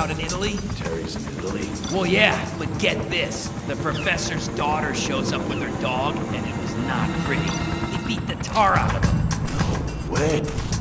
out in Italy? Terry's in Italy. Well, yeah, but get this. The professor's daughter shows up with her dog, and it was not pretty. He beat the tar out of him. No Way.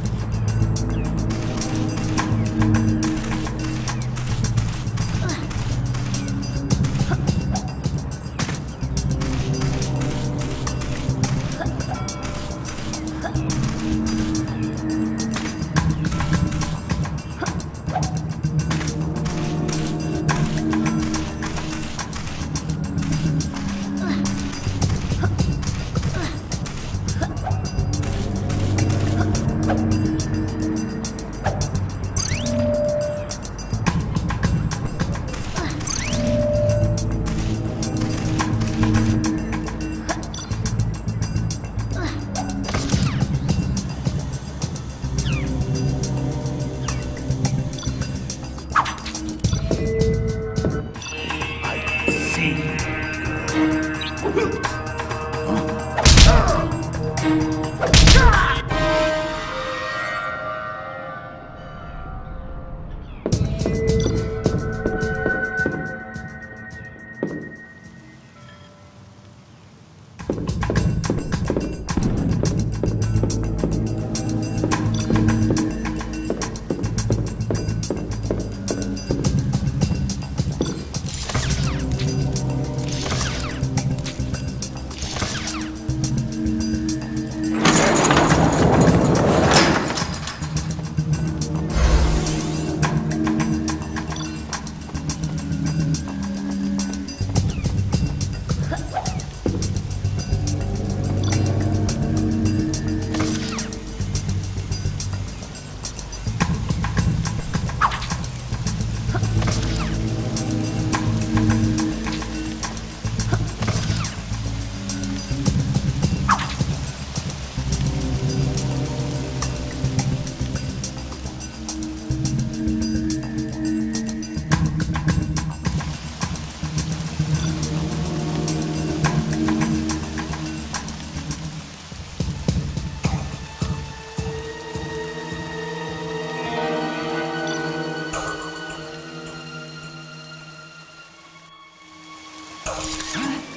Huh?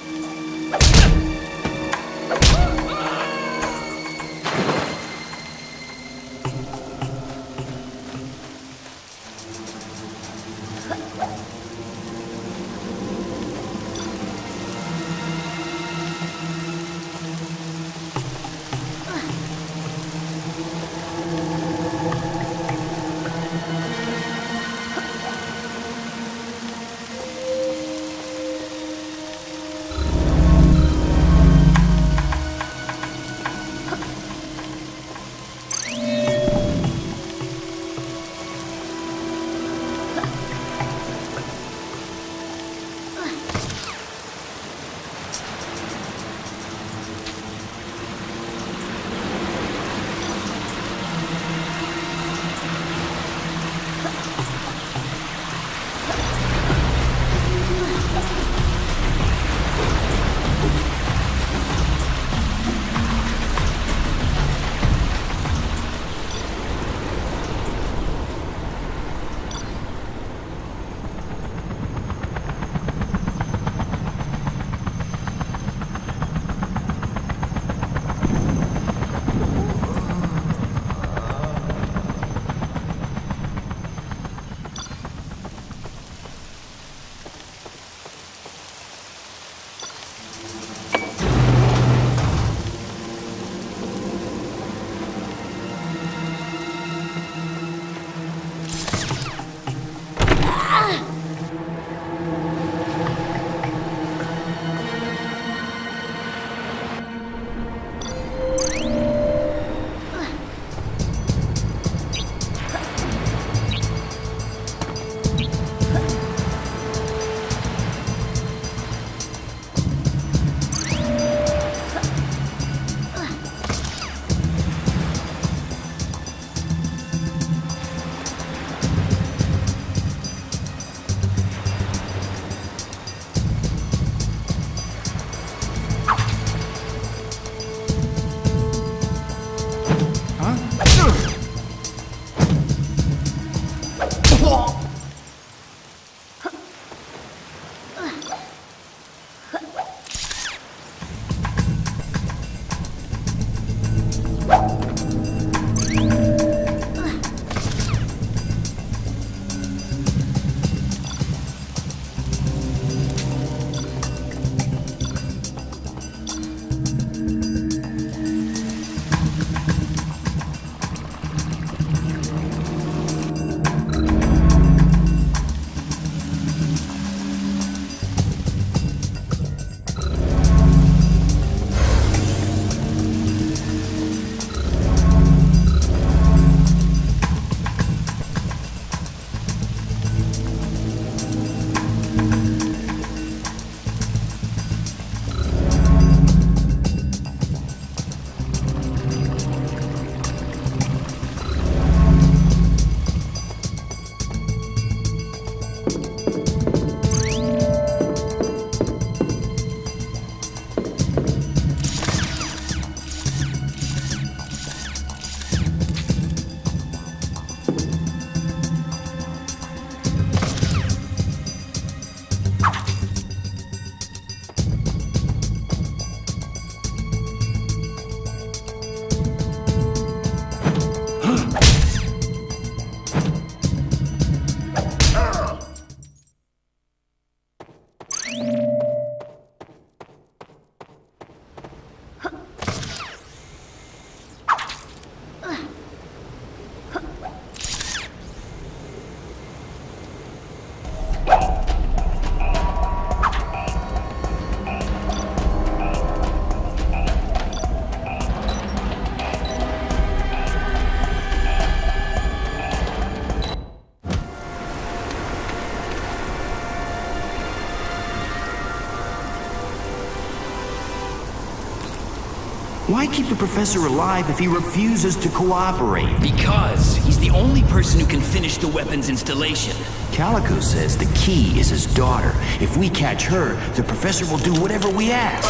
Why keep the professor alive if he refuses to cooperate? Because he's the only person who can finish the weapons installation. Calico says the key is his daughter. If we catch her, the professor will do whatever we ask.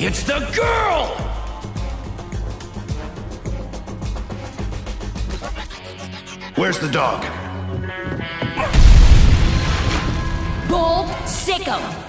It's the girl! Where's the dog? Bolt, sick 'em.